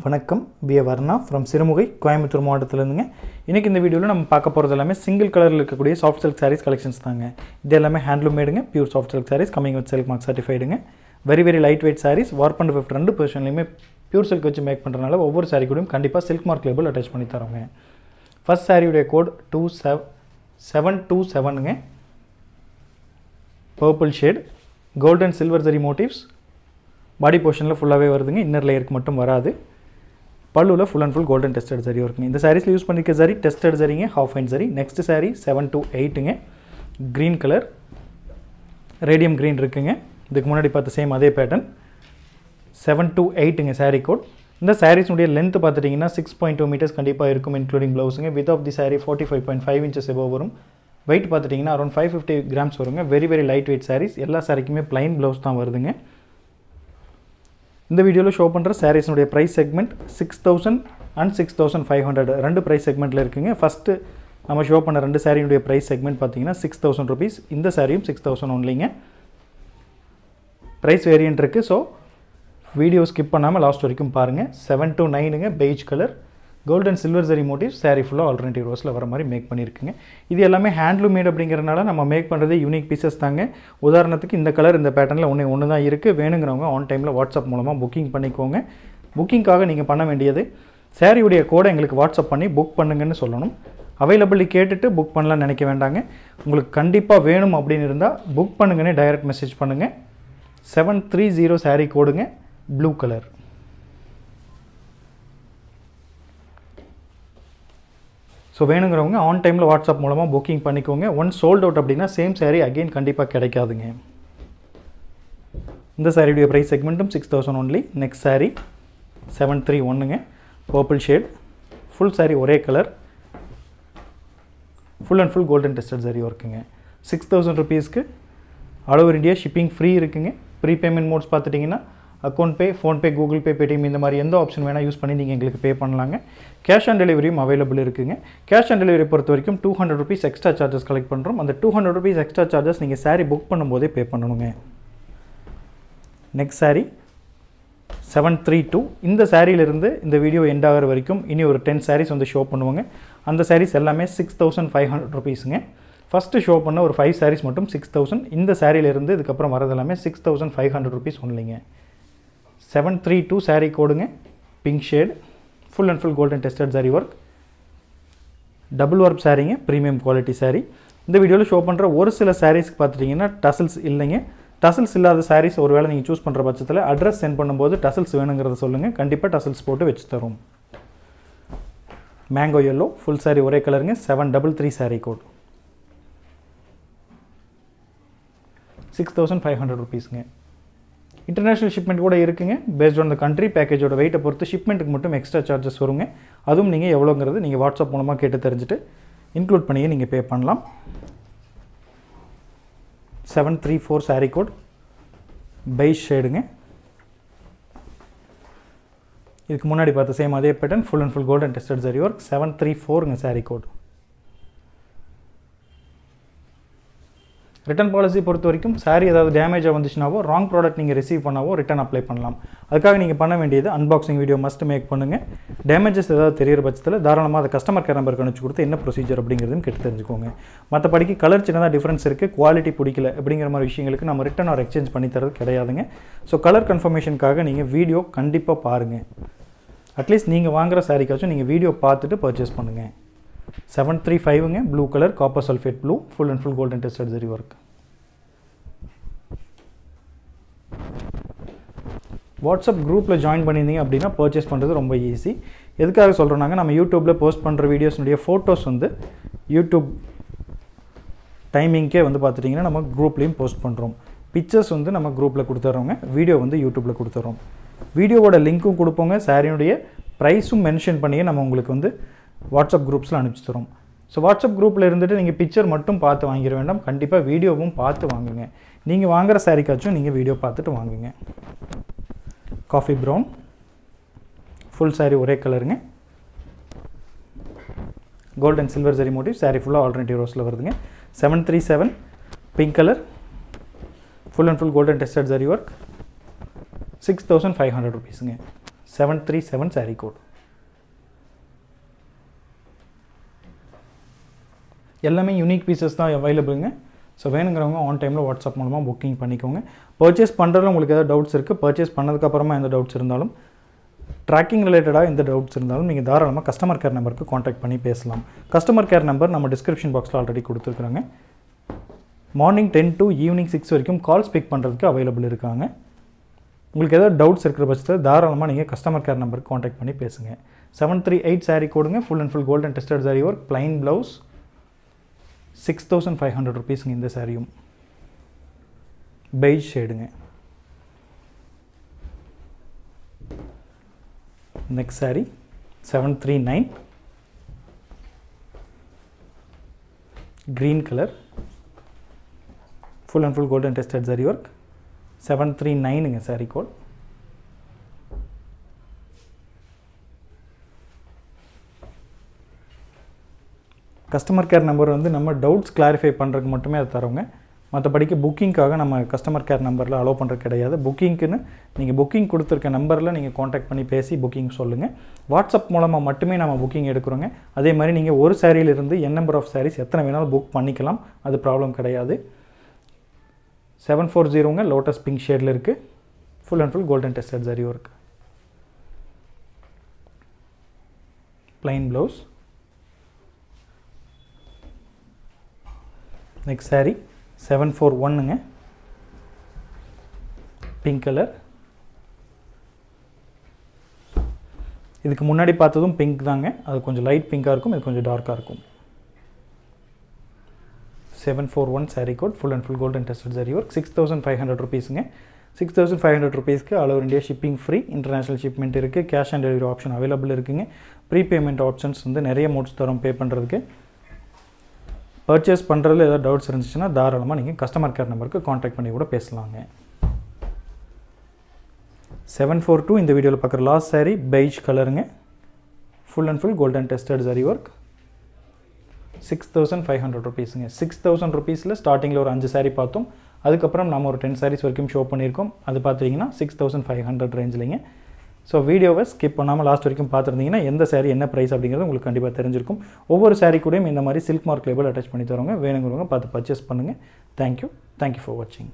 வணக்கம். P A Varna from Sirumugai Coimbatore மாவட்டத்திலேருந்துங்க. இன்றைக்கி இந்த வீடியோவில் நம்ம பார்க்க போகிறது எல்லாமே சிங்கிள் கலரில் இருக்கக்கூடிய சாஃப்ட் சில்க் சாரீஸ் கலெக்ஷன்ஸ் தாங்க. இது எல்லாமே handloom மேடுங்க pure soft silk saris coming with silk mark சர்டிஃபைடுங்க very very light weight saris warp and weft ரெண்டு பொசிஷன்லையுமே பியூர் சில்க் வச்சு மேக் பண்ணுறதுனால ஒவ்வொரு சாரீ கூடயும் கண்டிப்பாக சில்க் மார்க் லேபிள் அட்டாச் பண்ணி தரோங்க. ஃபஸ்ட் சாரியுடைய கோட் டூ செவ் seven two செவனுங்க purple shade golden silver zari motifs body போர்ஷனில் ஃபுல்லாகவே வருதுங்க இன்னர் லேயருக்கு மட்டும் வராது. பல்லுவில் full and full golden tested zari இருக்குங்க இந்த சாரீஸில் யூஸ் பண்ணிக்க சரி டெஸ்டட் சரிங்க ஹாஃப் ஹைண்ட் சரி. நெக்ஸ்ட் சாரீ செவன் டூ எயிட்டுங்க க்ரீன் கலர் ரேடியம் க்ரீன் இருக்குங்க. இதுக்கு முன்னாடி பார்த்த சேம் அதே பேட்டர்ன் செவன் டூ எயிட்டுங்க சாரீ கோட் இந்த சாரீஸ்னுடைய லென்த் பார்த்துட்டிங்கன்னா சிக்ஸ் பாயிண்ட் டூ மீட்டர்ஸ் கண்டிப்பாக இருக்கும் including ப்ளவுஸுங்க with of the sari forty five point five inches எபோ வரும். வெயிட் பார்த்துட்டிங்கன்னா அரௌண்ட் ஃபைவ் ஃபிஃப்டி கிராம்ஸ் வருங்க. Very very light weight sarees எல்லா சாரிக்குமே ப்ளைன் ப்ளவுஸ் தான் வருதுங்க. இந்த வீடியோவில் ஷோ பண்ணுற சாரீஸ்னுடைய price segment six thousand and six thousand five hundred ரெண்டு ப்ரைஸ் செக்மெண்ட்டில் இருக்குங்க. ஃபஸ்ட்டு நம்ம ஷோ பண்ண ரெண்டு சாரியினுடைய ப்ரைஸ் செக்மெண்ட் பார்த்தீங்கன்னா சிக்ஸ் தௌசண்ட் ருபீஸ் இந்த சாரியும் சிக்ஸ் தௌசண்ட் ஒன்லிங்க ப்ரைஸ் வேரியன்ட் இருக்குது ஸோ வீடியோ ஸ்கிப் பண்ணாமல் லாஸ்ட் வரைக்கும் பாருங்கள் seven to நைனுங்க beige colour golden silver zari motif sari ஃபுல்லாக ஆல்டர்னேட்டிவ் ரோஸில் வர மாதிரி மேக் பண்ணியிருக்குங்க. இது எல்லாமே ஹேண்ட்லூம் மேட் அப்படிங்கிறனால நம்ம மேக் பண்ணுறது யூனிக் பீசஸ் தாங்க. உதாரணத்துக்கு இந்த கலர் இந்த பேட்டர்னில் ஒன்று ஒன்று தான் இருக்குது வேணுங்கிறவங்க ஆன் டைமில் வாட்ஸ்அப் மூலமாக புக்கிங் பண்ணிக்கோங்க. புக்கிங்காக நீங்கள் பண்ண வேண்டியது சாரியுடைய கோடை எங்களுக்கு வாட்ஸ்அப் பண்ணி புக் பண்ணுங்கன்னு சொல்லணும். அவைலபிளி கேட்டுட்டு புக் பண்ணலாம்னு நினைக்க வேண்டாங்க. உங்களுக்கு கண்டிப்பாக வேணும் அப்படின்னு இருந்தால் புக் பண்ணுங்கன்னு டைரக்ட் மெசேஜ் பண்ணுங்கள் செவன் த்ரீ ஜீரோ சாரீ கோடுங்க ப்ளூ கலர் ஸோ வேணுங்கிறவங்க ஆன் டைமில் வாட்ஸ்அப் மூலமாக புக்கிங் பண்ணிக்கோங்க. ஒன் சோல்ட் அவுட் அப்படின்னா சேம் சாரீ அகெயின் கண்டிப்பாக கிடைக்காதுங்க. இந்த சாரியுடைய price செக்மெண்ட்டும் six thousand only next sari seven three ஒன்றுங்க பர்பிள் ஷேட் ஃபுல் சாரீ ஒரே colour full and full golden tested zari ஒர்க்குங்க six thousand ருபீஸ்க்கு all over India shipping free இருக்குங்க. ப்ரீ பேமெண்ட் மோட்ஸ் பார்த்துட்டிங்கன்னா account pay PhonePe Google Pay Paytm இந்த மாதிரி எந்த option வேணால் use பண்ணி நீங்கள் எங்களுக்கு பே பண்ணலாங்க. கேஷ் ஆன் டெலிவரியும் அவைலபிள் இருக்குங்க. கேஷ் ஆன் டெலிவரி பொறுத்த வரைக்கும் two hundred rupees extra charges collect பண்ணுறோம் அந்த two hundred rupees extra charges நீங்கள் சாரீ புக் பண்ணும்போதே பே பண்ணணுங்க. Next sari seven three two இந்த சாரியிலிருந்து இந்த வீடியோ எண்ட் ஆகிற வரைக்கும் இனி ஒரு டென் சாரீஸ் வந்து ஷோ பண்ணுவாங்க. அந்த சாரீஸ் எல்லாமே சிக்ஸ் தௌசண்ட் ஃபைவ் ஹண்ட்ரட் ருபீஸுங்க ஃபஸ்ட்டு ஷோ பண்ண ஒரு ஃபைவ் சாரீஸ் மட்டும் சிக்ஸ் தௌசண்ட் இந்த சாரியிலிருந்து இதுக்கப்புறம் வரது எல்லாமே six thousand five hundred rupees ஒன்லிங்க seven three two sari கோடுங்க pink shade full and full golden tested zari work double work சாரீங்க premium quality sari இந்த வீடியோவில் ஷோ பண்ணுற ஒரு சில சாரீஸ்க்கு பார்த்துட்டிங்கன்னா டசல்ஸ் இல்லைங்க. டசல்ஸ் இல்லாத சாரீஸ் ஒரு வேளை நீங்கள் சூஸ் பண்ணுற பட்சத்தில் அட்ரஸ் சென்ட் பண்ணும்போது டசல்ஸ் வேணுங்கிறத சொல்லுங்கள் கண்டிப்பாக டசல்ஸ் போட்டு வச்சு தரும். மேங்கோ எல்லோ ஃபுல் சாரீ ஒரே கலருங்க seven double three sari code six thousand five hundred ருபீஸுங்க international shipment கூட இருக்குங்க. பேஸ்ட் ஆன் த கண்ட்ரி பேக்கேஜோட வெயிட்டை பொறுத்து ஷிப்மெண்ட்டுக்கு மட்டும் எக்ஸ்ட்ரா சார்ஜஸ் வருங்க. அதுவும் நீங்கள் எவ்வளோங்கிறது நீங்கள் வாட்ஸ்அப் மூலமாக கேட்டு தெரிஞ்சுட்டு இன்க்ளூட் பண்ணியே நீங்கள் பே பண்ணலாம். Seven three four sari code பைஸ் ஷேடுங்க இதுக்கு முன்னாடி பார்த்த சேம் அதே pattern full and full golden tested zari work seven three ஃபோருங்க sari code return policy பொறுத்த வரைக்கும் சாரி ஏதாவது டேமேஜாக வந்துச்சுனாவோ ராங் ப்ராடக்ட் நீங்கள் ரிசீவ் பண்ணாவோ ரிட்டன் அப்ளை பண்ணலாம். அதுக்காக நீங்கள் பண்ண வேண்டியது அன்பாக்சிங் வீடியோ மஸ்ட் மேக் பண்ணுங்கள் டேமேஜஸ் ஏதாவது தெரியிற பட்சத்தில் தாராளமாக அதை கஸ்டமர் கேர் நம்பருக்கு அனுப்பிச்சு கொடுத்து என்ன ப்ரொசீஜர் அப்படிங்கிறதும் கெட்டு தெரிஞ்சுக்கோங்க. மற்றபடிக்கு கலர் சின்னதாக டிஃப்ரென்ஸ் இருக்குது குவாலிட்டி பிடிக்கல அப்படிங்கிற மாதிரி விஷயங்களுக்கு நம்ம ரிட்டன் ஆர் எக்ஸ்சேஞ்ச் பண்ணித்தரது கிடையாதுங்க. ஸோ கலர் கன்ஃபர்மேஷனுக்காக நீங்கள் வீடியோ கண்டிப்பாக பாருங்கள் அட்லீஸ்ட் நீங்கள் வாங்குகிற சாரிக்காச்சும் நீங்கள் வீடியோ பார்த்துட்டு பர்ச்சேஸ் பண்ணுங்கள் seven three ஃபைவுங்க blue colour copper sulphate blue full and full golden test zari work WhatsApp குரூப்பில் ஜாயின் பண்ணியிருந்தீங்க அப்படின்னா பர்ச்சேஸ் பண்ணுறது ரொம்ப ஈஸி எதுக்காக சொல்கிறோன்னாங்க நம்ம யூடியூப்பில் போஸ்ட் பண்ணுற வீடியோஸ்னுடைய ஃபோட்டோஸ் வந்து யூடியூப் டைமிங்க்கே வந்து பார்த்துட்டிங்கன்னா நம்ம குரூப்லேயும் போஸ்ட் பண்ணுறோம் பிக்சர்ஸ் வந்து நம்ம குரூப்பில் கொடுத்துட்றோங்க வீடியோ வந்து யூடியூப்பில் கொடுத்துட்றோம் வீடியோவோட லிங்க்கும் கொடுப்போங்க சாரியினுடைய ப்ரைஸும் மென்ஷன் பண்ணியே நம்ம உங்களுக்கு வந்து வாட்ஸ்அப் குரூப்ஸில் அனுப்பிச்சி தரும் ஸோ வாட்ஸ்அப் குரூப்பில் இருந்துட்டு நீங்கள் பிக்சர் மட்டும் பார்த்து வாங்கிட வேண்டாம். கண்டிப்பாக வீடியோவும் பார்த்து வாங்குங்க. நீங்கள் வாங்குகிற சாரிக்காச்சும் நீங்கள் வீடியோ பார்த்துட்டு வாங்குங்க. காஃபி ப்ரௌன் ஃபுல் சாரீ ஒரே கலருங்க golden silver zari motif sari ஃபுல்லாக ஆல்டர்னேட்டிவ் ரோஸில் வருதுங்க. Seven three seven pink colour full and full golden tested zari work six thousand five hundred ருபீஸுங்க seven three seven sari code எல்லாமே unique pieces தான் அவைலபிளுங்க so வேணுங்கிறவங்க on டைமில் WhatsApp மூலமாக booking பண்ணிக்கோங்க. பர்ச்சேஸ் பண்ணுறதுல உங்களுக்கு எதாவது டவுட்ஸ் இருக்குது பர்ச்சேஸ் பண்ணதுக்கப்புறமா எந்த டவுட்ஸ் இருந்தாலும் ட்ராக்கிங் ரிலேட்டடாக எந்த டவுட்ஸ் இருந்தாலும் நீங்கள் தாராளமாக கஸ்டமர் கேர் நம்பருக்கு காண்டாக்ட் பண்ணி பேசலாம். கஸ்டமர் கேர் நம்பர் நம்ம டிஸ்கிரிப்ஷன் பாக்ஸில் ஆல்ரெடி கொடுத்துருக்குறாங்க. Morning ten to evening six வரைக்கும் கால்ஸ் பிக் பண்ணுறதுக்கு அவைலபிள் இருக்காங்க. உங்களுக்கு ஏதாவது டவுட்ஸ் இருக்கிற பட்சத்தில் தாராளமாக நீங்கள் கஸ்டமர் கேர் நம்பருக்கு காண்டாக்ட் பண்ணி பேசுங்க. செவன் த்ரீ எயிட் சாரீ கொடுங்க full and full golden tested zari work plain blouse six thousand five hundred ருபீஸுங்க இந்த சாரியும் beige ஷேடுங்க next sari seven three nine green colour full and full golden tested zari work seven three நைனுங்க sari code customer care number வந்து நம்ம doubts clarify பண்ணுறதுக்கு மட்டுமே அதை தரோங்க. மற்றபடிக்கு புக்கிங்க்காக நம்ம customer care நம்பரில் அலோவ் பண்ணுறது கிடையாது. புக்கிங்க்குன்னு நீங்கள் புக்கிங் கொடுத்துருக்க நம்பரில் நீங்கள் காண்டாக்ட் பண்ணி பேசி புக்கிங் சொல்லுங்கள் வாட்ஸ்அப் மூலமாக மட்டுமே நம்ம புக்கிங் எடுக்கிறோங்க. அதே மாதிரி நீங்கள் ஒரு சாரியிலிருந்து என் நம்பர் ஆஃப் சாரீஸ் எத்தனை வேணாலும் புக் பண்ணிக்கலாம். அது ப்ராப்ளம் கிடையாது. செவன் ஃபோர் ஜீரோங்க லோட்டஸ் பிங்க் ஷேடில் இருக்குது full and full golden tested சரியும் இருக்குது plain blouse next sari seven four ஒன்னுங்க pink colour இதுக்கு முன்னாடி பார்த்ததும் பிங்க் தாங்க. அது கொஞ்சம் லைட் பிங்காக இருக்கும் இது கொஞ்சம் டார்க்காக இருக்கும். Seven four one sari code full and full golden tested zari work six thousand five hundred ருபீஸுங்க six thousand five hundred ருபீஸ்க்கு all over India shipping free international shipment இருக்குது cash on delivery option available இருக்குங்க. Prepayment options வந்து நிறைய modes தரும் பே பண்ணுறதுக்கு purchase பண்ணுறதுல ஏதாவது doubts இருந்துச்சுன்னா தாராளமாக நீங்கள் கஸ்டமர் கேர் நம்பருக்கு காண்டாக்ட் பண்ணி கூட பேசலாங்க. செவன் ஃபோர் டூ இந்த வீடியோவில் பார்க்குற லாஸ்ட் சாரீ பெய்ஜ் கலருங்க full and full golden tested zari work six thousand five hundred ருபீஸுங்க six thousand ருபீஸில் ஸ்டார்டிங்கில் ஒரு அஞ்சு சாரீ பார்த்தோம். அதுக்கப்புறம் நம்ம ஒரு டென் சாரீஸ் வரைக்கும் ஷோ பண்ணியிருக்கோம். அது பார்த்தீங்கன்னா சிக்ஸ் தௌசண்ட் ஃபைவ் ஹண்ட்ரட் ரேஞ்சிலிங்க ஸோ வீடியோவை ஸ்கிப் பண்ணாமல் லாஸ்ட் வரைக்கும் பார்த்துருந்தீங்கன்னா எந்த சாரீ என்ன ப்ரைஸ் அப்படிங்கிறது உங்களுக்கு கண்டிப்பாக தெரிஞ்சிருக்கும். ஒவ்வொரு சாரீ கூடயும் இந்த மாதிரி சில்க் மார்க் லேபிள் அட்டாச் பண்ணி தரோங்க வேணுங்கிறவங்க பார்த்து பர்ச்சேஸ் பண்ணுங்கள் தேங்க்யூ தேங்க்யூ ஃபார் வாட்சிங்